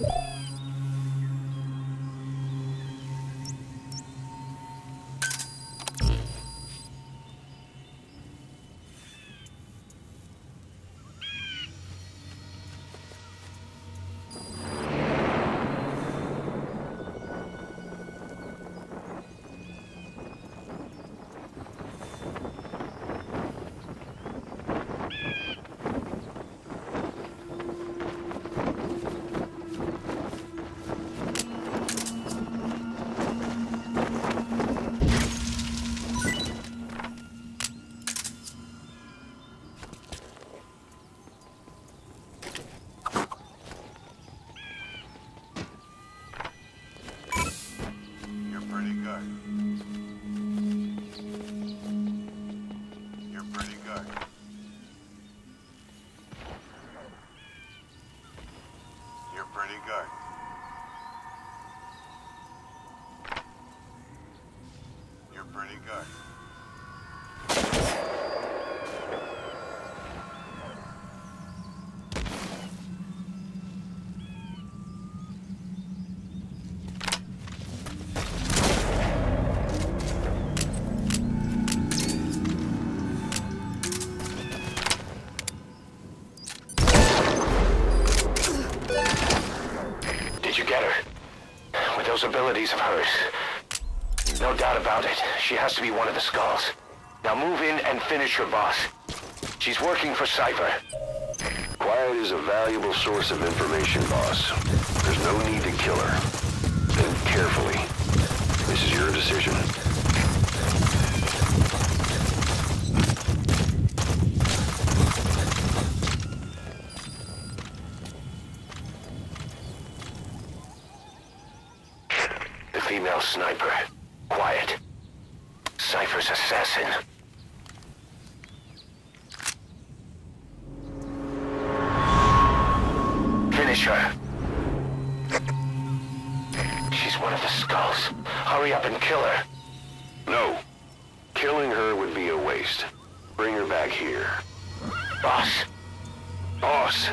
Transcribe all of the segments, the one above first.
You're Pretty good. You're pretty good. You get her? With those abilities of hers. No doubt about it. She has to be one of the Skulls. Now move in and finish her boss. She's working for Cypher. Quiet is a valuable source of information, boss. There's no need to kill her. Think carefully. This is your decision. Female sniper. Quiet. Cypher's assassin. Finish her. She's one of the skulls. Hurry up and kill her. No. Killing her would be a waste. Bring her back here. Boss, Boss!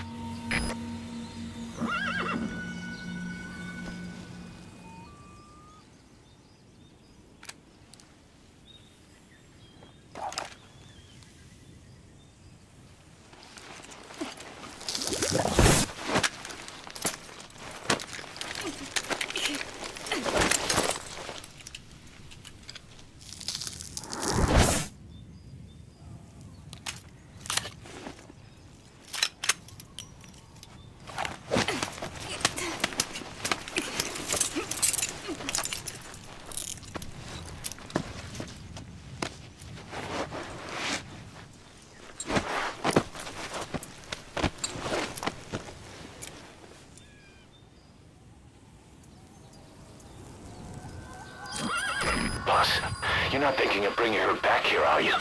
You're not thinking of bringing her back here, are you?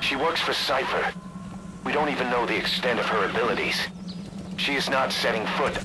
She works for Cypher. We don't even know the extent of her abilities. She is not setting foot